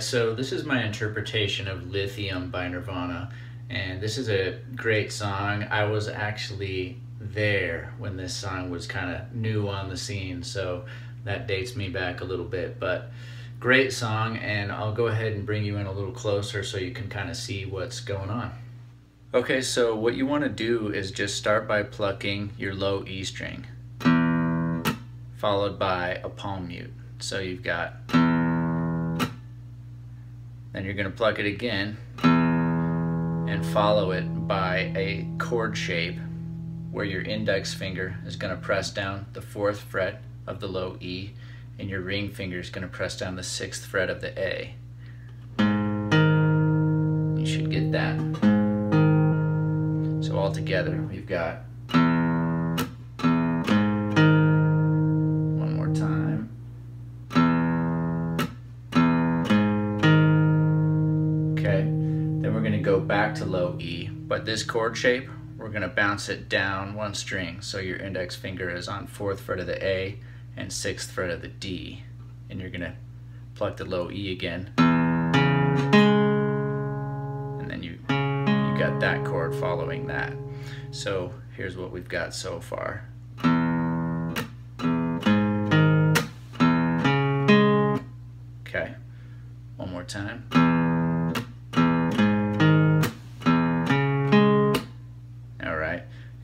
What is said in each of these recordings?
so this is my interpretation of Lithium by Nirvana, and this is a great song. I was actually there when this song was kind of new on the scene, so that dates me back a little bit, but great song, and I'll go ahead and bring you in a little closer so you can kind of see what's going on. Okay, so what you want to do is just start by plucking your low E string, followed by a palm mute. So you've got then you're going to pluck it again and follow it by a chord shape where your index finger is going to press down the fourth fret of the low E and your ring finger is going to press down the sixth fret of the A. You should get that. So all together we've got back to low E, but this chord shape, we're gonna bounce it down one string. So your index finger is on fourth fret of the A and sixth fret of the D. And you're gonna pluck the low E again. And then you, you got that chord following that. So here's what we've got so far. Okay, one more time.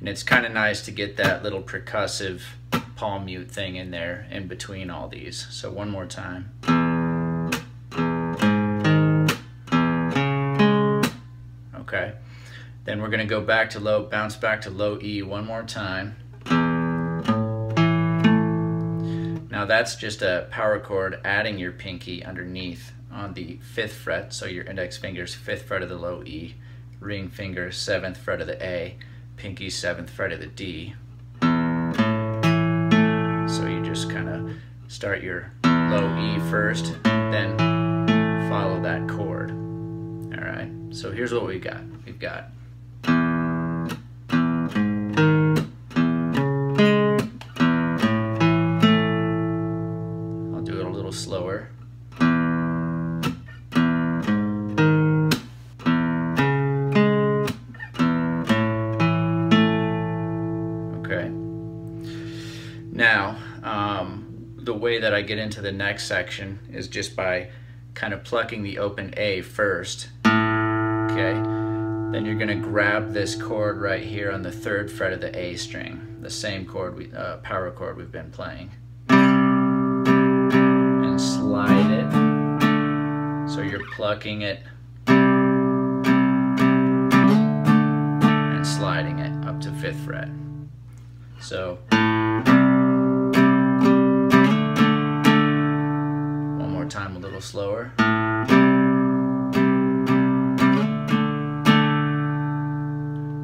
And it's kind of nice to get that little percussive palm mute thing in there in between all these. So one more time. Okay. Then we're going to go back to low, bounce back to low E one more time. Now that's just a power chord adding your pinky underneath on the fifth fret, so your index finger's fifth fret of the low E, ring finger seventh fret of the A pinky seventh fret of the D. So you just kind of start your low E first, then follow that chord. All right, so here's what we got. We've got way that I get into the next section is just by kind of plucking the open A first. Okay, then you're to grab this chord right here on the third fret of the A string, the same chord, we, uh, power chord we've been playing, and slide it. So you're plucking it and sliding it up to fifth fret. So. Little slower.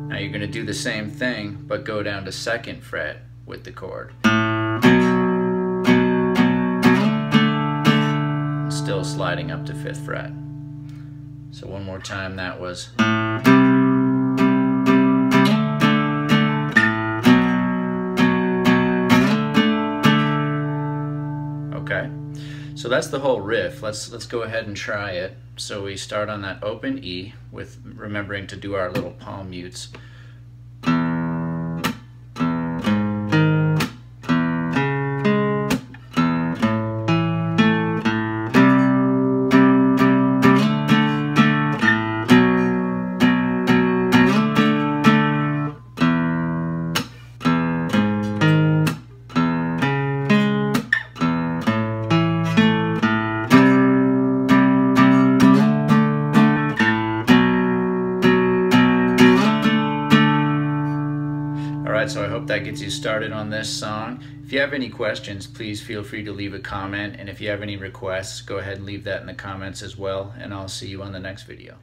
Now you're going to do the same thing, but go down to second fret with the chord. Still sliding up to fifth fret. So one more time, that was... So that's the whole riff. Let's let's go ahead and try it. So we start on that open E with remembering to do our little palm mutes. Hope that gets you started on this song. If you have any questions, please feel free to leave a comment. And if you have any requests, go ahead and leave that in the comments as well. And I'll see you on the next video.